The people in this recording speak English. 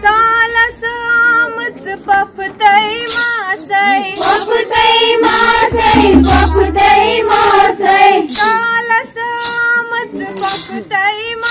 Salas amat papatay masay. Papatay masay, papatay masay. Salas amat papatay masay.